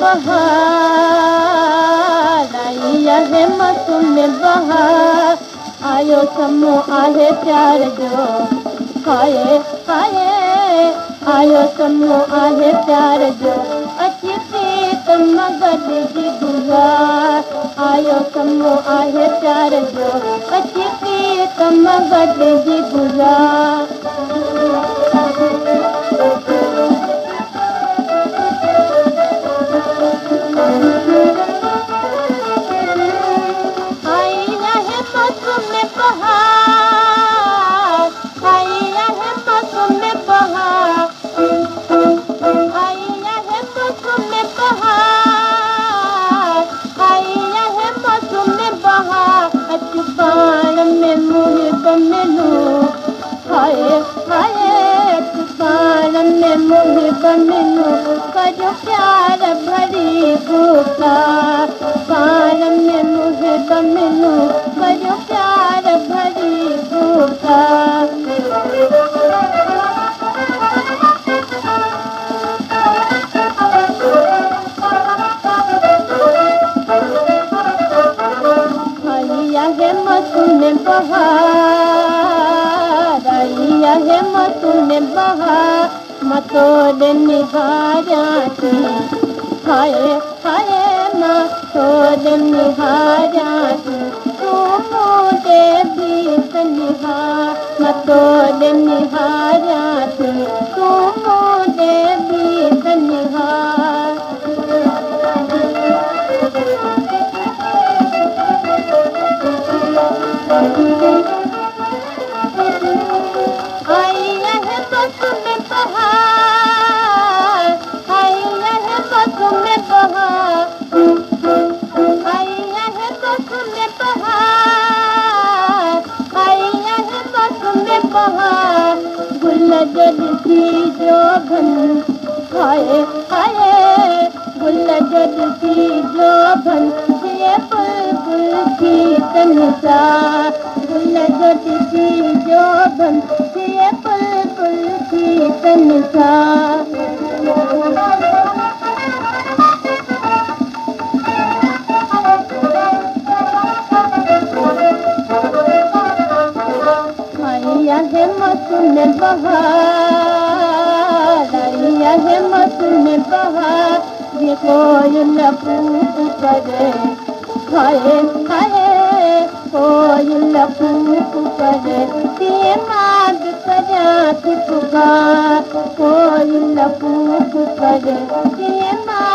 बहार आई आहे बहार। आयो समो आहे प्यार जो खाए खाए آيو سمو آهي پيار جو. اچي پريت مغز جي گذار آيو سمو آهي پيار جو. اچي پريت مغز جي گذار पाण में मुहिब मिलूं हाय मुहिब मिलूं कजो प्यार भरी पुकार पाण مٿن بهار آئي آهي مٿن بهار مٿوڙ نهاريان ٿي هاءِ هاءِ مٿوڙ نهاريان ٿي تون مون کي بيت نهار مٿوڙ نهاريان جو گل جو ڏسي جو ڀن ٿئي بلبل ٿي جو بلبل ٿي تن سان آئي آهي مٿن بهار آئي آهي مٿن بهار جيڪو لپوت ڪري کائي کائي ڪوئي لپوت ڪري. تيئن ماگ ڪريان ٿي پڪار ڪوئي لپوت ڪري. تيئن ماگ